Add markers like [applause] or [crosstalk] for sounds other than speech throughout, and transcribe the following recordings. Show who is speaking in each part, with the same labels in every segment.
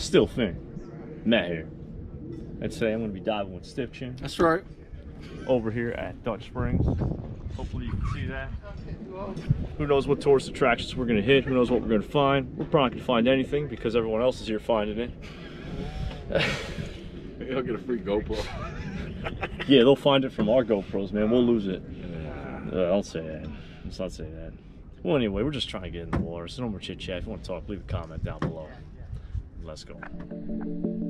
Speaker 1: StillFin, Matt here. And today I'm going to be diving with Stiff Chin
Speaker 2: That's right.
Speaker 1: over here at Dutch Springs. Hopefully you can see that. Who knows what tourist attractions we're going to hit? Who knows what we're going to find? We're probably not going to find anything because everyone else is here finding it. [laughs]
Speaker 2: Maybe I'll get a free GoPro. [laughs]
Speaker 1: Yeah, they'll find it from our GoPros, man. We'll lose it. Uh, don't say that. Let's not say that. Well, anyway, we're just trying to get in the water. So no more chit chat. If you want to talk, leave a comment down below. Let's go.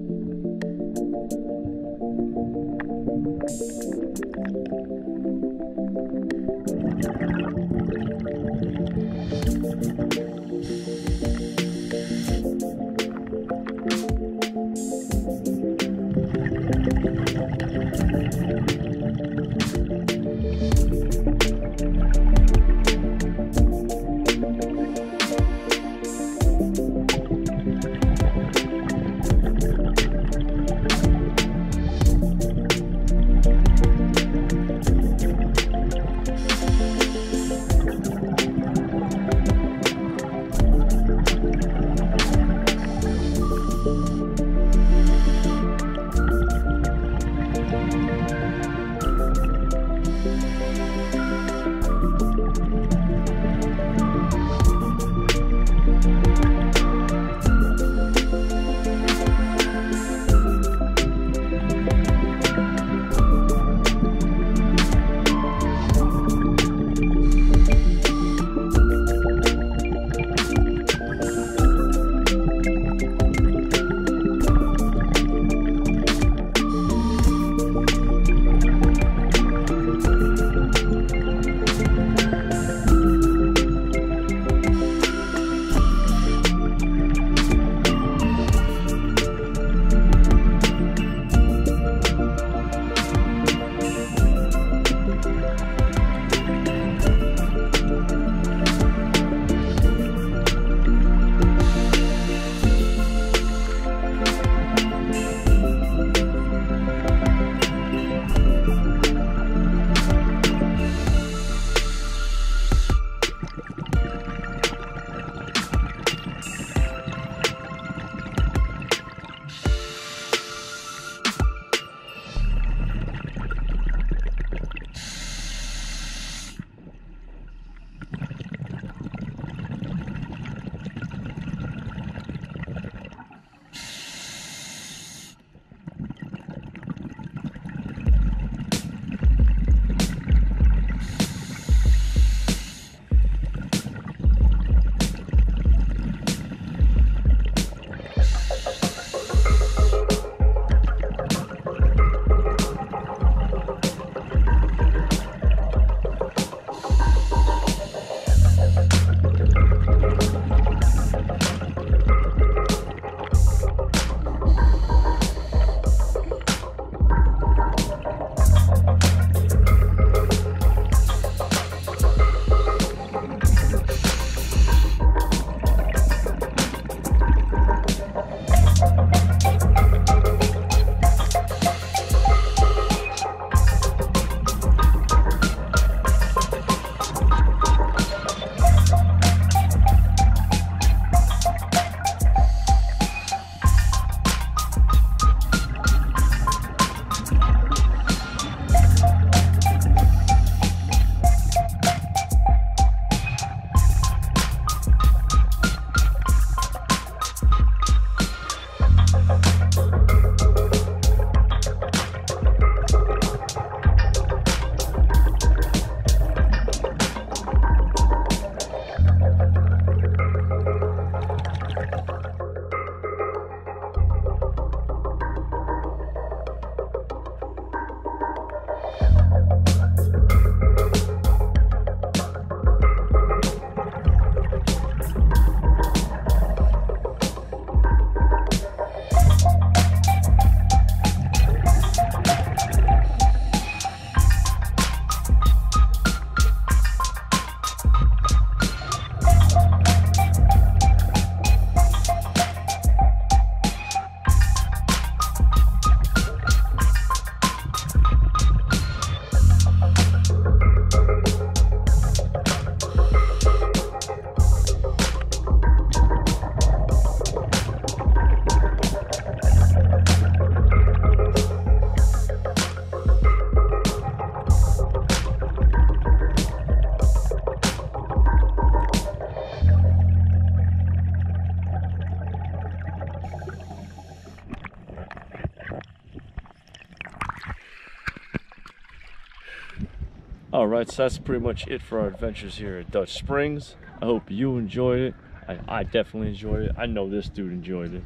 Speaker 1: All right, so that's pretty much it for our adventures here at Dutch Springs. I hope you enjoyed it. I, I definitely enjoyed it. I know this dude enjoyed it.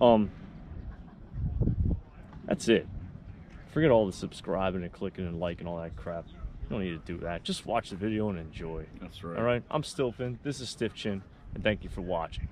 Speaker 1: Um, that's it. Forget all the subscribing and clicking and liking all that crap. You don't need to do that. Just watch the video and enjoy.
Speaker 2: That's right.
Speaker 1: All right, I'm StillFin. This is Stiff Chin, and thank you for watching.